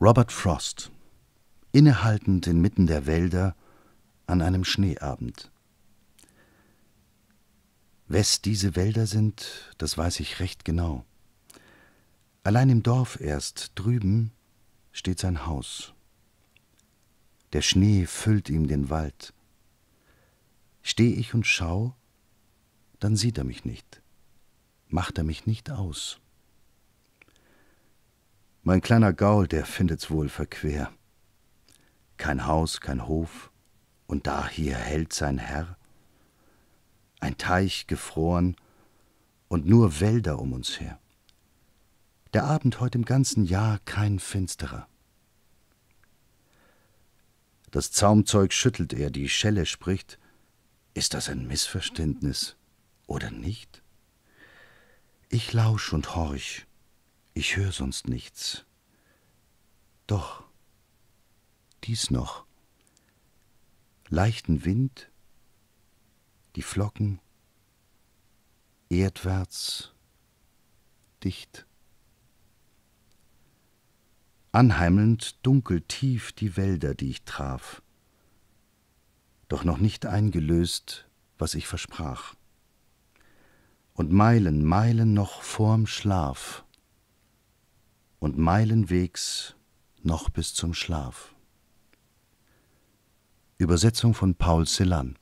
Robert Frost Innehaltend inmitten der Wälder an einem Schneeabend. Wes diese Wälder sind, das weiß ich recht genau. Allein im Dorf erst, drüben, steht sein Haus. Der Schnee füllt ihm den Wald. Steh ich und schau, dann sieht er mich nicht, macht er mich nicht aus. Mein kleiner Gaul, der findet's wohl verquer. Kein Haus, kein Hof, und da hier hält sein Herr. Ein Teich gefroren und nur Wälder um uns her. Der Abend heut im ganzen Jahr kein finsterer. Das Zaumzeug schüttelt er, die Schelle spricht. Ist das ein Missverständnis oder nicht? Ich lausch und horch, ich hör sonst nichts. Doch, dies noch. Leichten Wind, die Flocken, erdwärts, dicht. Anheimelnd dunkel tief die Wälder, die ich traf, doch noch nicht eingelöst, was ich versprach. Und Meilen, Meilen noch vorm Schlaf, und Meilenwegs noch bis zum Schlaf. Übersetzung von Paul Celan